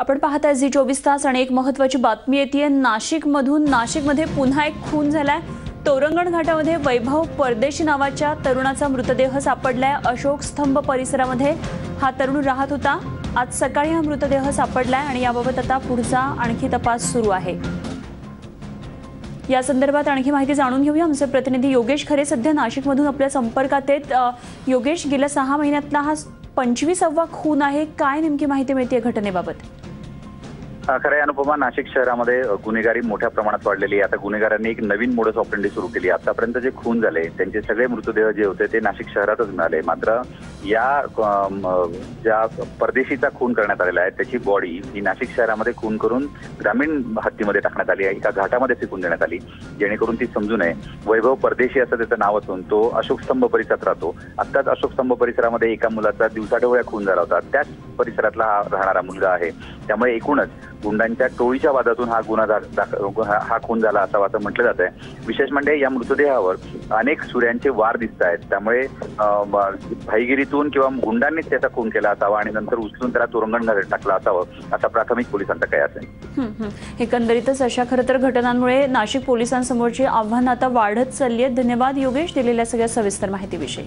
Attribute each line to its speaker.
Speaker 1: आपण पाहत आहे झी चोवीस तास आणि एक महत्वाची बातमी येते. नाशिकमधून नाशिकमध्ये पुन्हा एक खून झालाय. तोरंगण घाटामध्ये वैभव परदेशी नावाच्या तरुणाचा मृतदेह सापडलाय. अशोक स्तंभ परिसरामध्ये हा तरुण राहत होता. आज सकाळी हा मृतदेह सापडलाय आणि याबाबत आता पुढचा आणखी तपास सुरू आहे. या संदर्भात आणखी माहिती जाणून घेऊया. आमचे प्रतिनिधी योगेश खरे सध्या नाशिकमधून आपल्या संपर्कात आहेत. योगेश गेल्या सहा महिन्यातला हा पंचवीसावा खून आहे. काय नेमकी माहिती मिळते घटनेबाबत?
Speaker 2: खरं आहे अनुपमा नाशिक शहरामध्ये गुन्हेगारी मोठ्या प्रमाणात वाढलेली आहे. आता गुन्हेगारांनी एक नवीन मोडस ऑपरेंडी सुरू केली आतापर्यंत जे खून झाले त्यांचे सगळे मृतदेह जे होते ते नाशिक शहरातच मिळाले. मात्र या म, ज्या परदेशीचा खून करण्यात आलेला आहे त्याची बॉडी ही नाशिक शहरामध्ये खून करून ग्रामीण हत्तीमध्ये टाकण्यात आली आहे. एका घाटामध्ये फेकून देण्यात आली. जेणेकरून ती समजू नये. वैभव परदेशी असं त्याचं नाव असून तो अशोक स्तंभ परिसरात राहतो. आत्ताच अशोक स्तंभ परिसरामध्ये एका मुलाचा दिवसाढोळ्या खून झाला होता. त्याच परिसरातला हा राहणारा मुलगा आहे. त्यामुळे एकूणच गुंडांच्या टोळीच्या वादातून हा गुन्हा हा खून झाला असावा असं म्हटलं जात आहे विशेष म्हणजे या मृतदेहावर अनेक सूर्यांचे वार दिसत आहेत. त्यामुळे भाईगिरीतून किंवा गुंडांनीच त्याचा खून केला असावा आणि नंतर उचलून त्याला तुरुंगण टाकला असावं असा प्राथमिक पोलिसांचा कयास आहे
Speaker 1: एकंदरीतच अशा खरं तर घटनांमुळे नाशिक पोलिसांसमोरची आव्हानं आता वाढत चालली आहेत. धन्यवाद योगेश दिलेल्या सगळ्या सविस्तर माहितीविषयी.